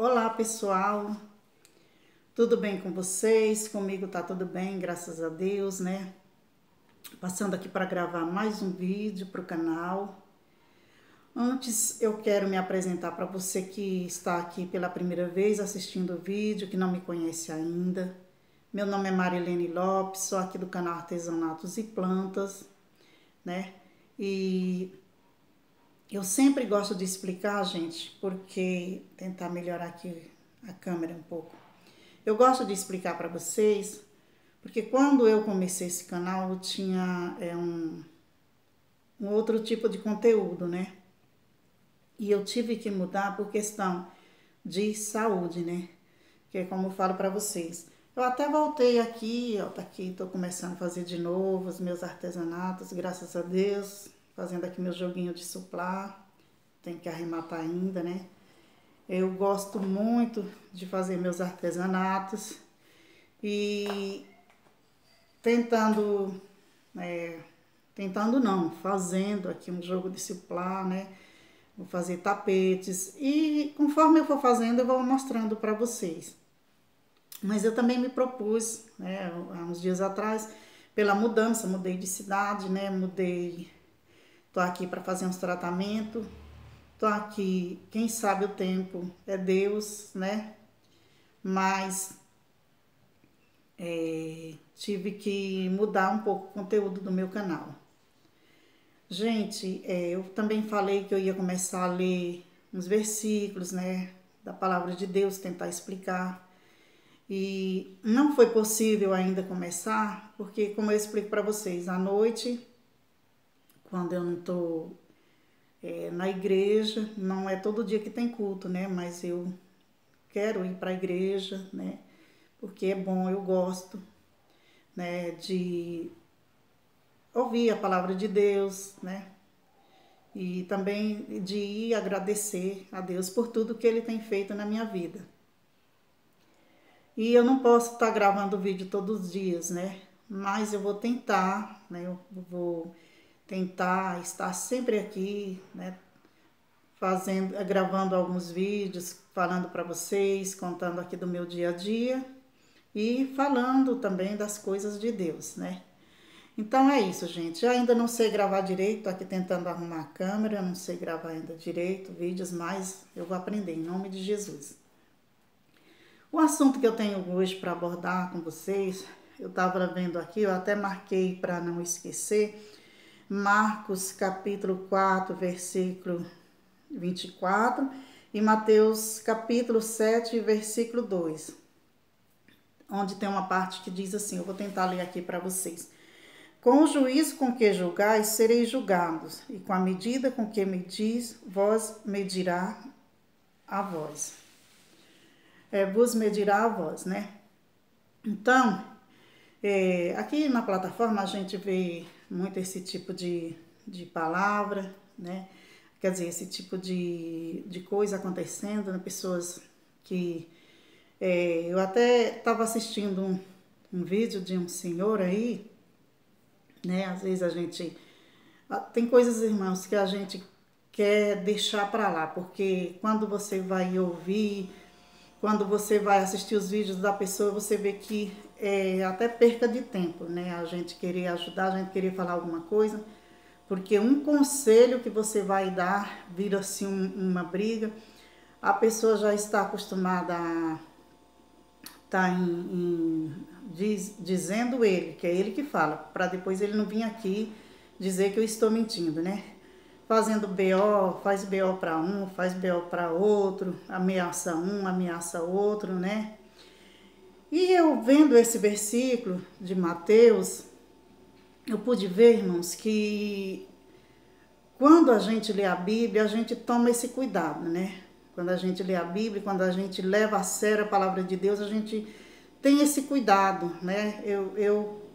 Olá pessoal, tudo bem com vocês? Comigo tá tudo bem, graças a Deus, né? Passando aqui para gravar mais um vídeo para o canal. Antes eu quero me apresentar para você que está aqui pela primeira vez assistindo o vídeo, que não me conhece ainda. Meu nome é Marilene Lopes, sou aqui do canal Artesanatos e Plantas, né? E eu sempre gosto de explicar, gente, porque tentar melhorar aqui a câmera um pouco. Eu gosto de explicar para vocês, porque quando eu comecei esse canal, eu tinha é, um, um outro tipo de conteúdo, né? E eu tive que mudar por questão de saúde, né? Que é como eu falo para vocês. Eu até voltei aqui, ó, tá aqui, tô começando a fazer de novo os meus artesanatos, graças a Deus fazendo aqui meu joguinho de suplar. Tem que arrematar ainda, né? Eu gosto muito de fazer meus artesanatos e tentando, é, tentando não, fazendo aqui um jogo de suplar, né? Vou fazer tapetes e conforme eu for fazendo eu vou mostrando para vocês. Mas eu também me propus, né, há uns dias atrás, pela mudança, mudei de cidade, né, mudei Tô aqui para fazer uns tratamentos. Tô aqui, quem sabe o tempo é Deus, né? Mas é, tive que mudar um pouco o conteúdo do meu canal. Gente, é, eu também falei que eu ia começar a ler uns versículos, né? Da palavra de Deus, tentar explicar. E não foi possível ainda começar, porque, como eu explico para vocês, à noite quando eu não estou é, na igreja, não é todo dia que tem culto, né? Mas eu quero ir para a igreja, né? Porque é bom, eu gosto, né? De ouvir a palavra de Deus, né? E também de ir agradecer a Deus por tudo que Ele tem feito na minha vida. E eu não posso estar gravando vídeo todos os dias, né? Mas eu vou tentar, né? Eu vou tentar estar sempre aqui, né? Fazendo, gravando alguns vídeos, falando para vocês, contando aqui do meu dia a dia e falando também das coisas de Deus, né? Então é isso, gente. Eu ainda não sei gravar direito, aqui tentando arrumar a câmera, não sei gravar ainda direito vídeos, mas eu vou aprender em nome de Jesus. O assunto que eu tenho hoje para abordar com vocês, eu estava vendo aqui, eu até marquei para não esquecer, Marcos capítulo 4, versículo 24 e Mateus capítulo 7, versículo 2, onde tem uma parte que diz assim, eu vou tentar ler aqui para vocês. Com o juízo com que julgais, sereis julgados, e com a medida com que medis, vós medirá a vós. É, vos medirá a vós, né? Então, é, aqui na plataforma a gente vê muito esse tipo de, de palavra, né? Quer dizer, esse tipo de, de coisa acontecendo, né? Pessoas que. É, eu até estava assistindo um, um vídeo de um senhor aí, né? Às vezes a gente. Tem coisas, irmãos, que a gente quer deixar para lá, porque quando você vai ouvir, quando você vai assistir os vídeos da pessoa, você vê que é, até perca de tempo, né? A gente querer ajudar, a gente querer falar alguma coisa, porque um conselho que você vai dar vira assim um, uma briga, a pessoa já está acostumada a tá em, em diz, dizendo ele, que é ele que fala, para depois ele não vir aqui dizer que eu estou mentindo, né? Fazendo BO, faz BO para um, faz BO para outro, ameaça um, ameaça outro, né? E eu vendo esse versículo de Mateus, eu pude ver, irmãos, que quando a gente lê a Bíblia, a gente toma esse cuidado, né? Quando a gente lê a Bíblia, quando a gente leva a sério a palavra de Deus, a gente tem esse cuidado, né? Eu, eu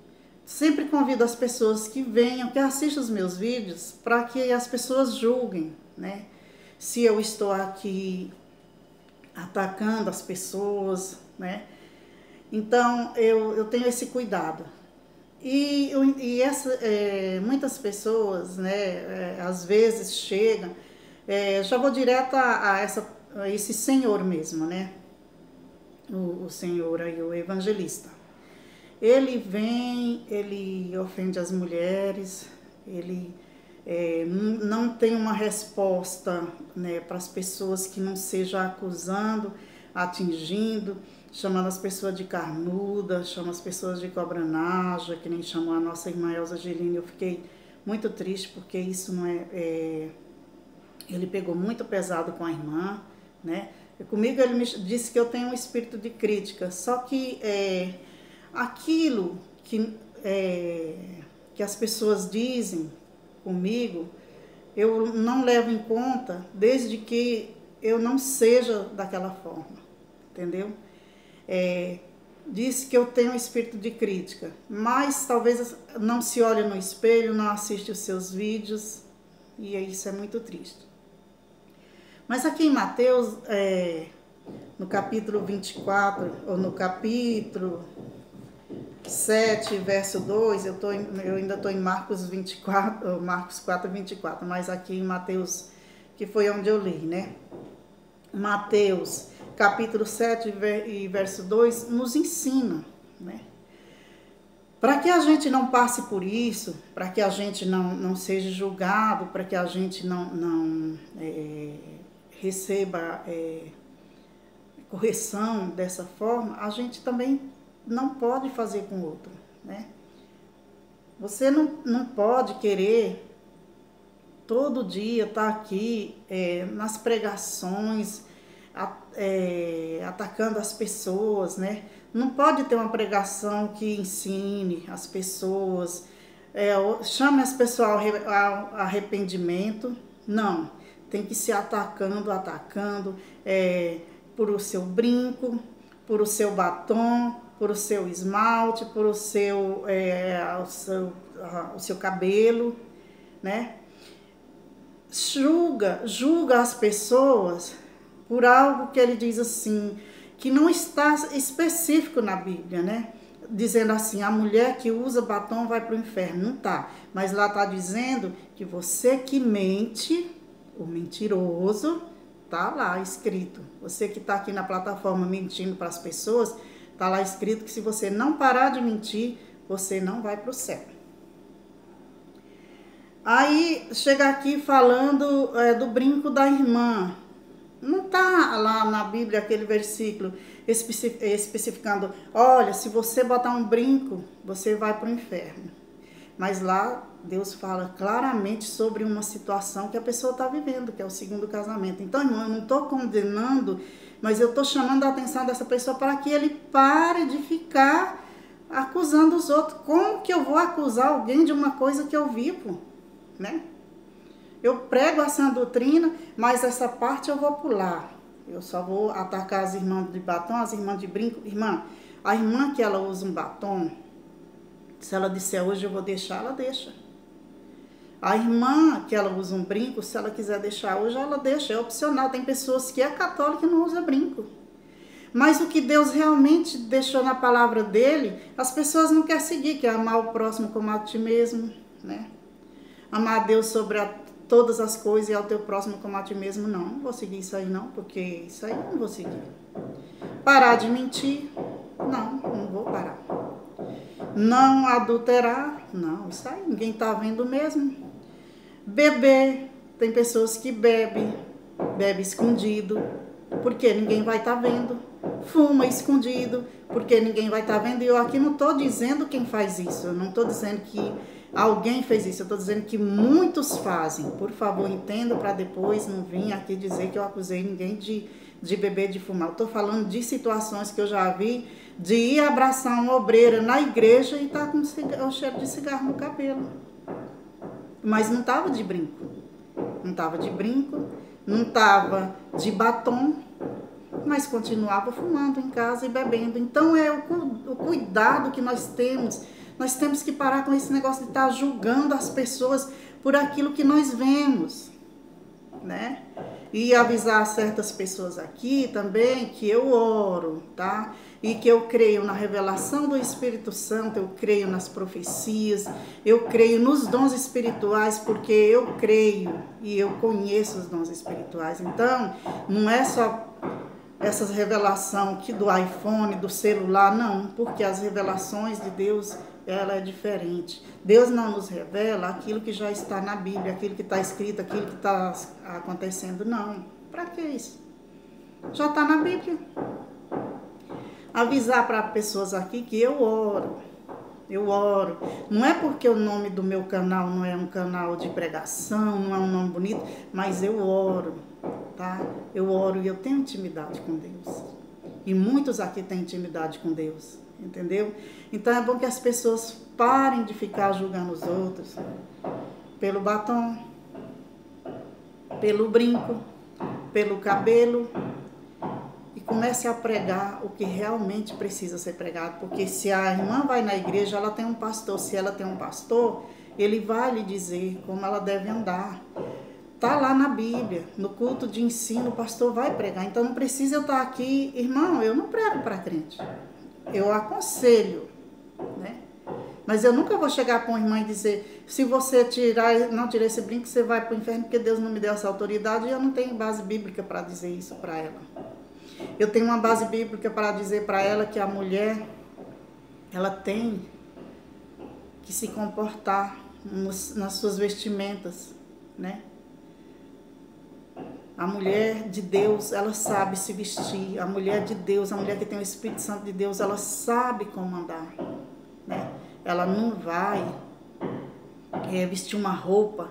sempre convido as pessoas que venham, que assistam os meus vídeos, para que as pessoas julguem, né? Se eu estou aqui atacando as pessoas, né? Então, eu, eu tenho esse cuidado. E, e essa, é, muitas pessoas, né, é, às vezes chegam, é, já vou direto a, a, essa, esse senhor mesmo, né? O, o senhor aí, o evangelista. Ele vem, ele ofende as mulheres, ele é, não tem uma resposta né, para as pessoas que não seja acusando, atingindo, chamando as pessoas de carnuda, chama as pessoas de cobranaja, que nem chamou a nossa irmã Elza Geline. Eu fiquei muito triste porque isso não é, é ele pegou muito pesado com a irmã, né? Comigo ele me disse que eu tenho um espírito de crítica, só que é, aquilo que, é, que as pessoas dizem comigo, eu não levo em conta desde que eu não seja daquela forma, entendeu? É, disse que eu tenho um espírito de crítica, mas talvez não se olhe no espelho, não assiste os seus vídeos, e isso é muito triste. Mas aqui em Mateus, é, no capítulo 24, ou no capítulo 7, verso 2, eu, tô eu ainda estou em Marcos 24, Marcos 4, 24, mas aqui em Mateus, que foi onde eu li, né? Mateus, capítulo 7 e verso 2, nos ensina, né? Para que a gente não passe por isso, para que a gente não, não seja julgado, para que a gente não, não é, receba é, correção dessa forma, a gente também não pode fazer com o outro, né? Você não, não pode querer todo dia estar tá aqui é, nas pregações, a, é, atacando as pessoas, né? Não pode ter uma pregação que ensine as pessoas, é, chame as pessoas ao arrependimento. Não, tem que se atacando, atacando é, por o seu brinco, por o seu batom, por o seu esmalte, por o seu, é, o seu, o seu cabelo, né? Julga, julga as pessoas por algo que ele diz assim, que não está específico na Bíblia, né? Dizendo assim, a mulher que usa batom vai para o inferno. Não tá. Mas lá está dizendo que você que mente, o mentiroso, tá lá escrito. Você que está aqui na plataforma mentindo para as pessoas, tá lá escrito que se você não parar de mentir, você não vai para o céu. Aí chega aqui falando é, do brinco da irmã. Não está lá na Bíblia aquele versículo especificando: olha, se você botar um brinco, você vai para o inferno. Mas lá Deus fala claramente sobre uma situação que a pessoa está vivendo, que é o segundo casamento. Então, irmão, eu não estou condenando, mas eu estou chamando a atenção dessa pessoa para que ele pare de ficar acusando os outros. Como que eu vou acusar alguém de uma coisa que eu vivo, né? Eu prego essa doutrina, mas essa parte eu vou pular. Eu só vou atacar as irmãs de batom, as irmãs de brinco. Irmã, a irmã que ela usa um batom, se ela disser hoje eu vou deixar, ela deixa. A irmã que ela usa um brinco, se ela quiser deixar hoje, ela deixa, é opcional. Tem pessoas que é católica e não usa brinco. Mas o que Deus realmente deixou na palavra dele, as pessoas não querem seguir, que é amar o próximo como a ti mesmo, né? Amar a Deus sobre a, todas as coisas e ao teu próximo como a ti mesmo, não. Não vou seguir isso aí não, porque isso aí eu não vou seguir. Parar de mentir, não, não vou parar. Não adulterar, não, isso aí ninguém está vendo mesmo. Beber, tem pessoas que bebem, bebe escondido, porque ninguém vai estar tá vendo. Fuma escondido, porque ninguém vai estar tá vendo. E eu aqui não estou dizendo quem faz isso, eu não estou dizendo que alguém fez isso, eu estou dizendo que muitos fazem. Por favor, entenda para depois não vir aqui dizer que eu acusei ninguém de, de beber, de fumar. Estou falando de situações que eu já vi de ir abraçar uma obreira na igreja e estar tá com o cheiro de cigarro no cabelo. Mas não estava de brinco. Não estava de brinco, não estava de batom, mas continuava fumando em casa e bebendo. Então é o, o cuidado que nós temos. Nós temos que parar com esse negócio de estar tá julgando as pessoas por aquilo que nós vemos, né? E avisar certas pessoas aqui também que eu oro, tá? E que eu creio na revelação do Espírito Santo, eu creio nas profecias, eu creio nos dons espirituais, porque eu creio e eu conheço os dons espirituais. Então, não é só essas revelação que do iPhone, do celular, não, porque as revelações de Deus ela é diferente. Deus não nos revela aquilo que já está na Bíblia, aquilo que está escrito, aquilo que está acontecendo, não. Para que isso? Já está na Bíblia. Avisar para pessoas aqui que eu oro. Eu oro. Não é porque o nome do meu canal não é um canal de pregação, não é um nome bonito, mas eu oro, tá? Eu oro e eu tenho intimidade com Deus. E muitos aqui têm intimidade com Deus entendeu? Então é bom que as pessoas parem de ficar julgando os outros pelo batom, pelo brinco, pelo cabelo comece a pregar o que realmente precisa ser pregado, porque se a irmã vai na igreja, ela tem um pastor, se ela tem um pastor, ele vai lhe dizer como ela deve andar. Tá lá na Bíblia, no culto de ensino, o pastor vai pregar. Então não precisa eu estar aqui, irmão, eu não prego para crente eu aconselho, né? Mas eu nunca vou chegar para uma irmã e dizer, se você tirar, não tirar esse brinco, você vai para o inferno, porque Deus não me deu essa autoridade e eu não tenho base bíblica para dizer isso para ela. Eu tenho uma base bíblica para dizer para ela que a mulher, ela tem que se comportar nos, nas suas vestimentas, né? A mulher de Deus, ela sabe se vestir. A mulher de Deus, a mulher que tem o Espírito Santo de Deus, ela sabe como andar. Né? Ela não vai é, vestir uma roupa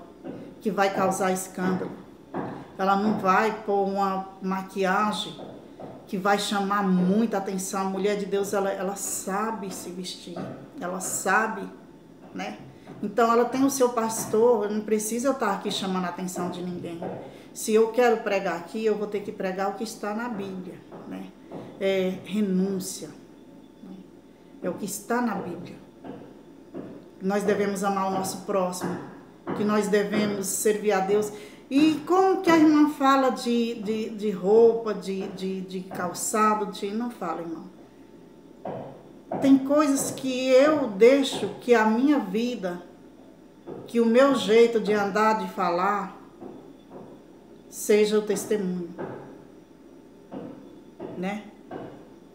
que vai causar escândalo. Ela não vai pôr uma maquiagem que vai chamar muita atenção. A mulher de Deus, ela, ela sabe se vestir. Ela sabe, né? Então ela tem o seu pastor, não precisa eu estar aqui chamando a atenção de ninguém. Se eu quero pregar aqui, eu vou ter que pregar o que está na Bíblia, né? É renúncia. Né? É o que está na Bíblia. Nós devemos amar o nosso próximo, que nós devemos servir a Deus. E como que a irmã fala de, de, de roupa, de, de, de calçado, de. Não fala, irmão. Tem coisas que eu deixo que a minha vida, que o meu jeito de andar, de falar, seja o testemunho. Né?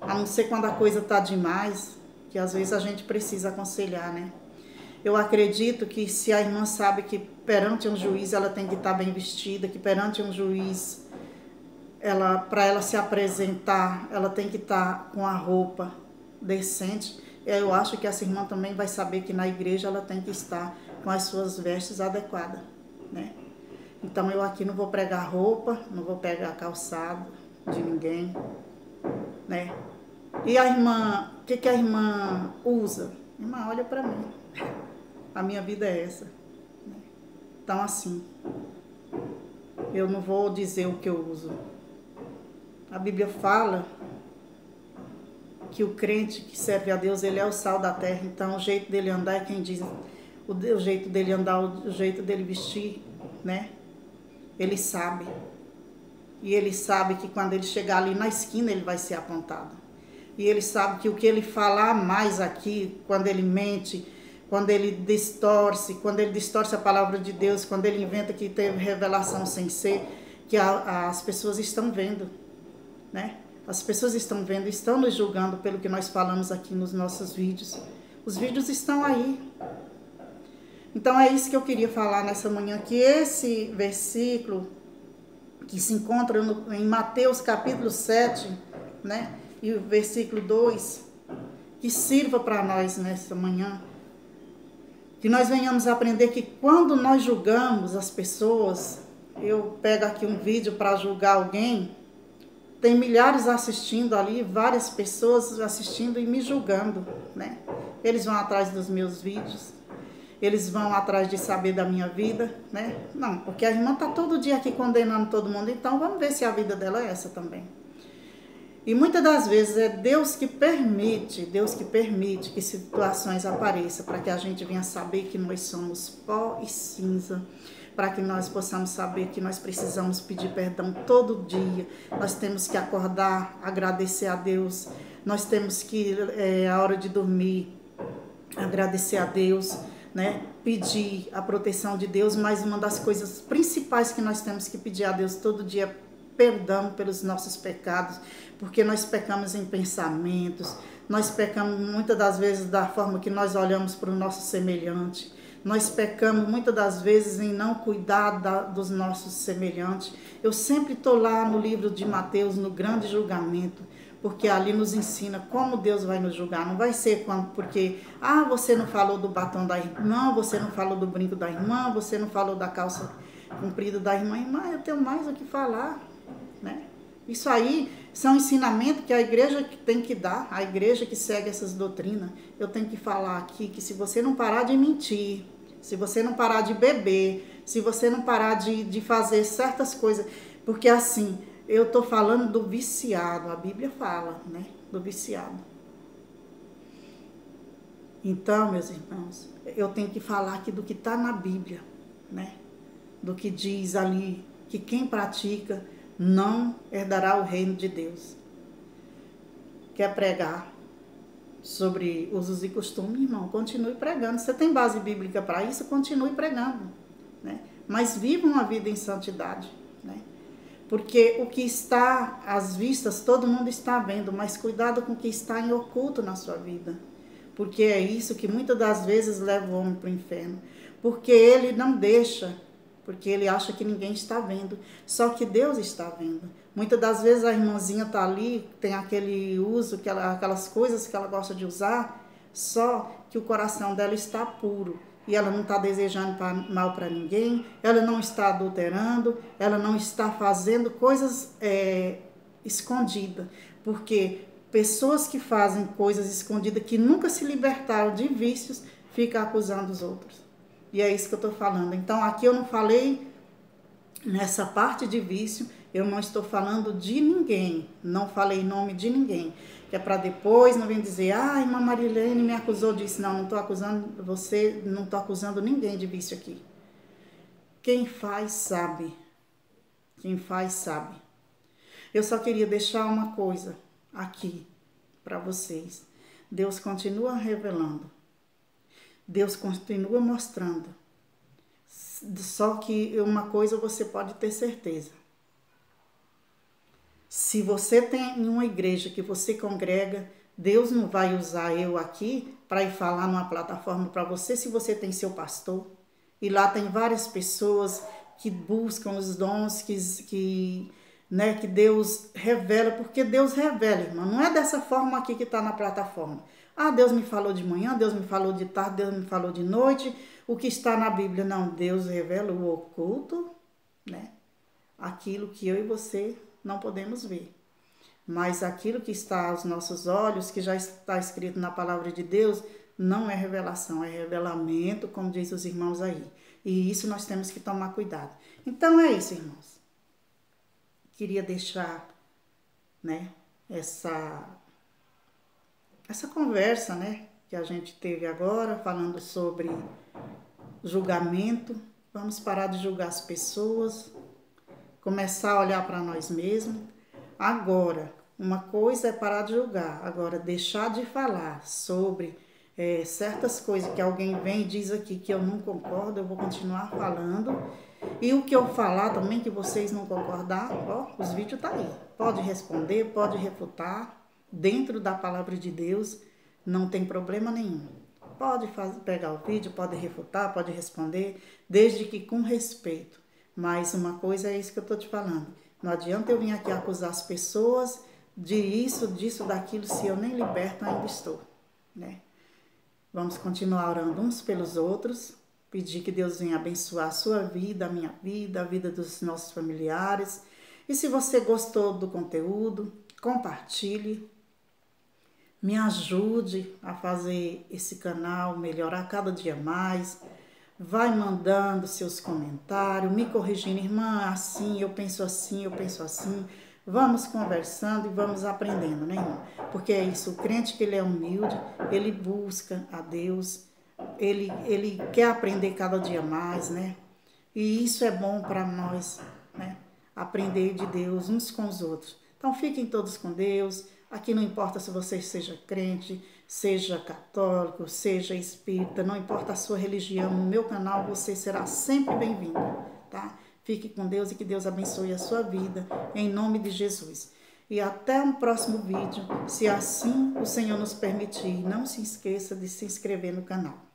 A não ser quando a coisa tá demais, que às vezes a gente precisa aconselhar, né? Eu acredito que se a irmã sabe que perante um juiz ela tem que estar bem vestida, que perante um juiz ela para ela se apresentar, ela tem que estar com a roupa decente. Eu acho que essa irmã também vai saber que na igreja ela tem que estar com as suas vestes adequadas, né? Então eu aqui não vou pregar roupa, não vou pegar calçado de ninguém, né? E a irmã, o que, que a irmã usa? Irmã, olha para mim. A minha vida é essa. Né? Então assim, eu não vou dizer o que eu uso. A Bíblia fala que o crente que serve a Deus, ele é o sal da terra. Então o jeito dele andar é quem diz o, o jeito dele andar, o jeito dele vestir, né? Ele sabe. E ele sabe que quando ele chegar ali na esquina, ele vai ser apontado. E ele sabe que o que ele falar mais aqui, quando ele mente, quando ele distorce, quando ele distorce a palavra de Deus, quando ele inventa que teve revelação sem ser, que a, as pessoas estão vendo, né? As pessoas estão vendo, estão nos julgando pelo que nós falamos aqui nos nossos vídeos. Os vídeos estão aí. Então é isso que eu queria falar nessa manhã, que esse versículo que se encontra no, em Mateus capítulo 7, né? E o versículo 2, que sirva para nós nessa manhã. Que nós venhamos aprender que quando nós julgamos as pessoas, eu pego aqui um vídeo para julgar alguém, tem milhares assistindo ali, várias pessoas assistindo e me julgando, né? Eles vão atrás dos meus vídeos, eles vão atrás de saber da minha vida, né? Não, porque a irmã está todo dia aqui condenando todo mundo, então vamos ver se a vida dela é essa também. E muitas das vezes é Deus que permite, Deus que permite que situações apareçam para que a gente venha saber que nós somos pó e cinza, para que nós possamos saber que nós precisamos pedir perdão todo dia. Nós temos que acordar, agradecer a Deus. Nós temos que, é, a hora de dormir, agradecer a Deus, né? Pedir a proteção de Deus. Mas uma das coisas principais que nós temos que pedir a Deus todo dia é perdão pelos nossos pecados, porque nós pecamos em pensamentos, nós pecamos muitas das vezes da forma que nós olhamos para o nosso semelhante. Nós pecamos muitas das vezes em não cuidar da, dos nossos semelhantes. Eu sempre estou lá no livro de Mateus, no grande julgamento, porque ali nos ensina como Deus vai nos julgar. Não vai ser quando, porque, ah, você não falou do batom da irmã, você não falou do brinco da irmã, você não falou da calça comprida da irmã. Irmã, eu tenho mais o que falar? Isso aí são ensinamentos que a igreja tem que dar, a igreja que segue essas doutrinas. Eu tenho que falar aqui que se você não parar de mentir, se você não parar de beber, se você não parar de, de fazer certas coisas, porque assim, eu estou falando do viciado, a Bíblia fala, né? Do viciado. Então, meus irmãos, eu tenho que falar aqui do que está na Bíblia, né? Do que diz ali que quem pratica não herdará o reino de Deus. Quer pregar? sobre usos e costumes, irmão, continue pregando. Você tem base bíblica para isso, continue pregando. Né? Mas viva uma vida em santidade. Né? Porque o que está às vistas, todo mundo está vendo, mas cuidado com o que está em oculto na sua vida. Porque é isso que muitas das vezes leva o homem para o inferno. Porque ele não deixa, porque ele acha que ninguém está vendo. Só que Deus está vendo. Muitas das vezes a irmãzinha tá ali, tem aquele uso, aquelas coisas que ela gosta de usar, só que o coração dela está puro e ela não está desejando mal para ninguém, ela não está adulterando, ela não está fazendo coisas é, escondidas, porque pessoas que fazem coisas escondidas, que nunca se libertaram de vícios, ficam acusando os outros. E é isso que eu estou falando. Então aqui eu não falei nessa parte de vício, eu não estou falando de ninguém, não falei nome de ninguém. Que é para depois não vir dizer, ah, irmã Marilene me acusou disso. Não, não estou acusando você, não estou acusando ninguém de vício aqui. Quem faz sabe. Quem faz sabe. Eu só queria deixar uma coisa aqui para vocês. Deus continua revelando. Deus continua mostrando. Só que uma coisa você pode ter certeza. Se você tem uma igreja que você congrega, Deus não vai usar eu aqui para ir falar numa plataforma para você se você tem seu pastor. E lá tem várias pessoas que buscam os dons que, que, né, que Deus revela, porque Deus revela, irmão. Não é dessa forma aqui que está na plataforma. Ah, Deus me falou de manhã, Deus me falou de tarde, Deus me falou de noite. O que está na Bíblia, não. Deus revela o oculto, né? Aquilo que eu e você não podemos ver. Mas aquilo que está aos nossos olhos, que já está escrito na palavra de Deus, não é revelação, é revelamento, como diz os irmãos aí. E isso nós temos que tomar cuidado. Então é isso, irmãos. Queria deixar, né, essa essa conversa, né, que a gente teve agora falando sobre julgamento. Vamos parar de julgar as pessoas, começar a olhar para nós mesmos. Agora, uma coisa é parar de julgar, agora deixar de falar sobre é, certas coisas que alguém vem e diz aqui que eu não concordo, eu vou continuar falando. E o que eu falar também que vocês não concordar, ó, os vídeos tá aí. Pode responder, pode refutar, dentro da palavra de Deus, não tem problema nenhum. Pode fazer, pegar o vídeo, pode refutar, pode responder, desde que com respeito. Mas uma coisa é isso que eu estou te falando. Não adianta eu vir aqui acusar as pessoas de isso, disso, daquilo, se eu nem liberto ainda estou, né? Vamos continuar orando uns pelos outros, pedir que Deus venha abençoar a sua vida, a minha vida, a vida dos nossos familiares. E se você gostou do conteúdo, compartilhe, me ajude a fazer esse canal melhorar cada dia mais vai mandando seus comentários, me corrigindo, irmã, assim, eu penso assim, eu penso assim. Vamos conversando e vamos aprendendo, né, irmão? Porque é isso, o crente que ele é humilde, ele busca a Deus, ele, ele quer aprender cada dia mais, né? E isso é bom para nós, né? Aprender de Deus uns com os outros. Então fiquem todos com Deus. Aqui não importa se você seja crente, seja católico, seja espírita, não importa a sua religião, no meu canal você será sempre bem-vindo, tá? Fique com Deus e que Deus abençoe a sua vida, em nome de Jesus. E até um próximo vídeo, se assim o Senhor nos permitir. Não se esqueça de se inscrever no canal.